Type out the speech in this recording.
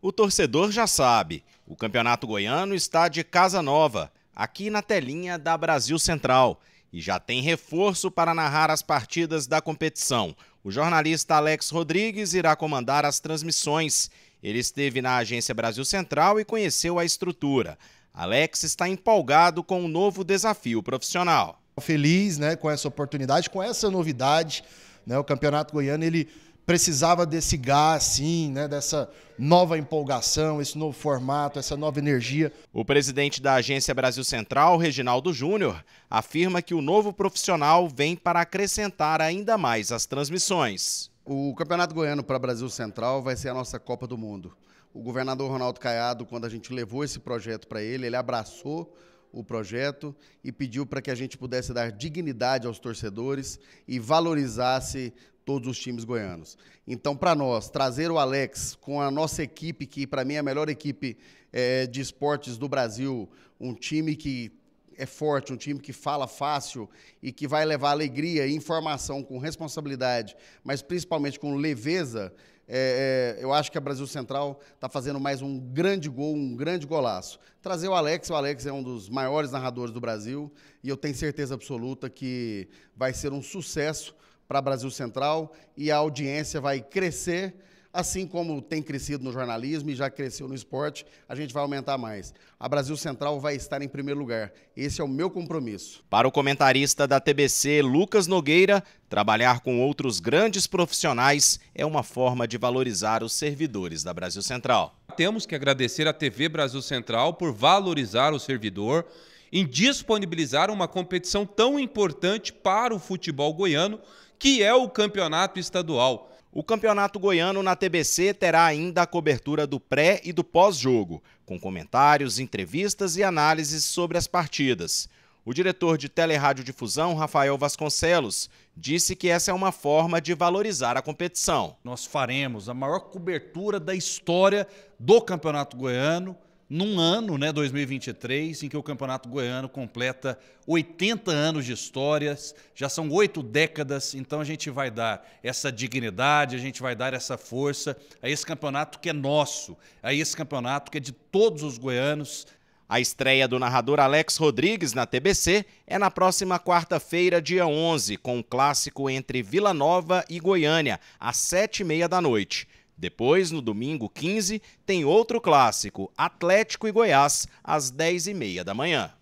O torcedor já sabe, o Campeonato Goiano está de casa nova, aqui na telinha da Brasil Central, e já tem reforço para narrar as partidas da competição. O jornalista Alex Rodrigues irá comandar as transmissões. Ele esteve na Agência Brasil Central e conheceu a estrutura. Alex está empolgado com o um novo desafio profissional. Feliz né, com essa oportunidade, com essa novidade. Né, o Campeonato Goiano ele precisava desse gás, sim, né, dessa nova empolgação, esse novo formato, essa nova energia. O presidente da Agência Brasil Central, Reginaldo Júnior, afirma que o novo profissional vem para acrescentar ainda mais as transmissões. O Campeonato Goiano para Brasil Central vai ser a nossa Copa do Mundo. O governador Ronaldo Caiado, quando a gente levou esse projeto para ele, ele abraçou o projeto e pediu para que a gente pudesse dar dignidade aos torcedores e valorizasse todos os times goianos. Então, para nós, trazer o Alex com a nossa equipe, que para mim é a melhor equipe é, de esportes do Brasil, um time que é forte, um time que fala fácil e que vai levar alegria e informação com responsabilidade, mas principalmente com leveza, é, é, eu acho que a Brasil Central está fazendo mais um grande gol, um grande golaço. Trazer o Alex, o Alex é um dos maiores narradores do Brasil e eu tenho certeza absoluta que vai ser um sucesso para Brasil Central e a audiência vai crescer assim como tem crescido no jornalismo e já cresceu no esporte, a gente vai aumentar mais. A Brasil Central vai estar em primeiro lugar. Esse é o meu compromisso. Para o comentarista da TBC, Lucas Nogueira, trabalhar com outros grandes profissionais é uma forma de valorizar os servidores da Brasil Central. Temos que agradecer à TV Brasil Central por valorizar o servidor em disponibilizar uma competição tão importante para o futebol goiano, que é o campeonato estadual. O Campeonato Goiano na TBC terá ainda a cobertura do pré e do pós-jogo, com comentários, entrevistas e análises sobre as partidas. O diretor de Teleradiodifusão, Rafael Vasconcelos, disse que essa é uma forma de valorizar a competição. Nós faremos a maior cobertura da história do Campeonato Goiano num ano, né, 2023, em que o Campeonato Goiano completa 80 anos de histórias, já são oito décadas, então a gente vai dar essa dignidade, a gente vai dar essa força a esse campeonato que é nosso, a esse campeonato que é de todos os goianos. A estreia do narrador Alex Rodrigues na TBC é na próxima quarta-feira, dia 11, com o um clássico entre Vila Nova e Goiânia, às sete e meia da noite. Depois, no domingo 15, tem outro clássico, Atlético e Goiás, às 10h30 da manhã.